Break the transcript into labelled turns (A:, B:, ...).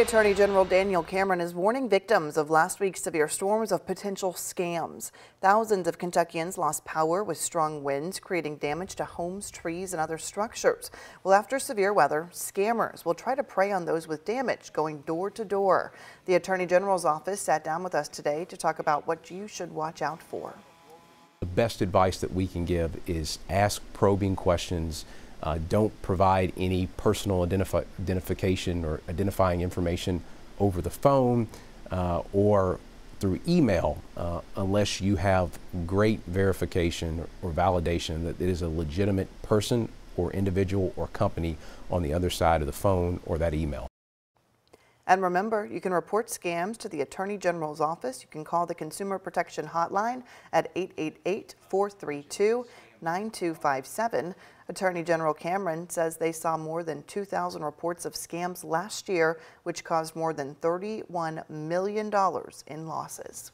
A: Attorney General Daniel Cameron is warning victims of last week's severe storms of potential scams. Thousands of Kentuckians lost power with strong winds, creating damage to homes, trees, and other structures. Well, after severe weather, scammers will try to prey on those with damage, going door to door. The Attorney General's office sat down with us today to talk about what you should watch out for.
B: The best advice that we can give is ask probing questions uh, don't provide any personal identifi identification or identifying information over the phone uh, or through email uh, unless you have great verification or validation that it is a legitimate person or individual or company on the other side of the phone or that email.
A: And remember, you can report scams to the Attorney General's office. You can call the Consumer Protection Hotline at 888 432 9257. Attorney General Cameron says they saw more than 2,000 reports of scams last year, which caused more than $31 million in losses.